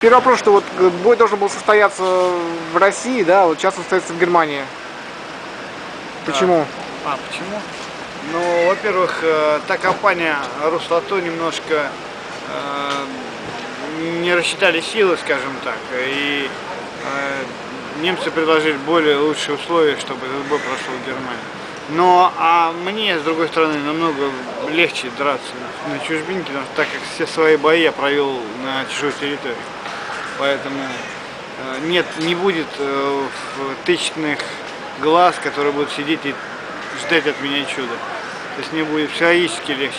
Первый вопрос, что вот э, бой должен был состояться в России, да, вот сейчас он состоится в Германии. Почему? А, почему? Ну, во-первых, э, та компания Руслато немножко э, не рассчитали силы, скажем так, и э, немцы предложили более лучшие условия, чтобы этот бой прошел в Германии. Но а мне, с другой стороны, намного легче драться на чужбинке, так как все свои бои я провел на чужой территории. Поэтому э, нет, не будет э, в тысячных глаз, которые будут сидеть и ждать от меня чуда. То есть мне будет психологически легче.